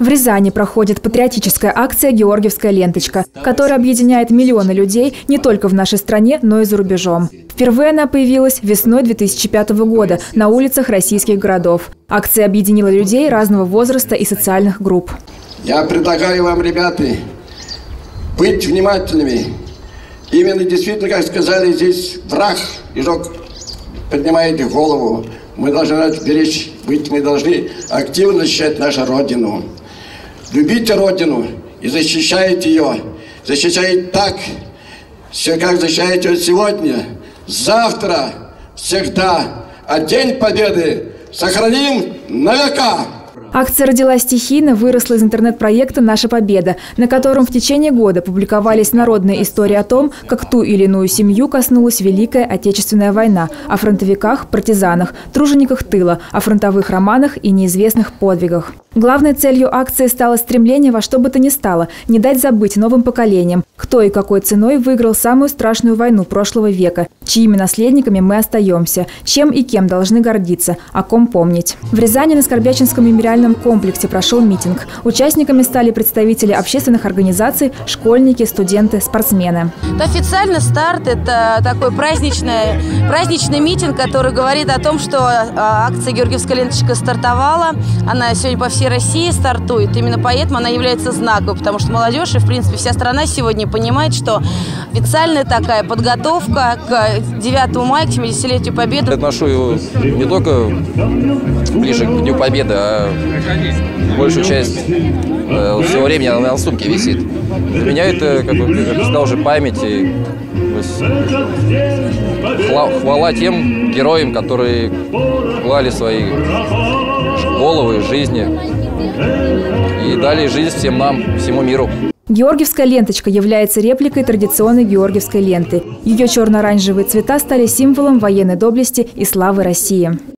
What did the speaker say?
В Рязани проходит патриотическая акция «Георгиевская ленточка», которая объединяет миллионы людей не только в нашей стране, но и за рубежом. Впервые она появилась весной 2005 года на улицах российских городов. Акция объединила людей разного возраста и социальных групп. Я предлагаю вам, ребята, быть внимательными. Именно действительно, как сказали здесь, враг, ежок поднимает голову. Мы должны беречь, быть, мы должны активно защищать нашу Родину. Любите Родину и защищайте ее. Защищайте так, все как защищаете сегодня, завтра, всегда. А День Победы сохраним на века. Акция родилась стихийно, выросла из интернет-проекта «Наша победа», на котором в течение года публиковались народные истории о том, как ту или иную семью коснулась Великая Отечественная война, о фронтовиках, партизанах, тружениках тыла, о фронтовых романах и неизвестных подвигах. Главной целью акции стало стремление во что бы то ни стало не дать забыть новым поколениям, кто и какой ценой выиграл самую страшную войну прошлого века, чьими наследниками мы остаемся, чем и кем должны гордиться, о ком помнить. В Рязани на Скорбячинском мемориальном комплексе прошел митинг. Участниками стали представители общественных организаций, школьники, студенты, спортсмены. Это официальный старт, это такой праздничный, праздничный митинг, который говорит о том, что а, акция «Георгиевская ленточка» стартовала. Она сегодня по всей России стартует. Именно поэтому она является знаковой, потому что молодежь и, в принципе, вся страна сегодня понимает, что официальная такая подготовка к 9 мая, к 70-летию Победы. Отношу его не только ближе к Дню Победы, а большую часть э, всего времени она на сумке висит. Для меня это, как бы, как сказал уже, память и хвала тем героям, которые клали свои головы, жизни и дали жизнь всем нам, всему миру. Георгиевская ленточка является репликой традиционной георгиевской ленты. Ее черно-оранжевые цвета стали символом военной доблести и славы России.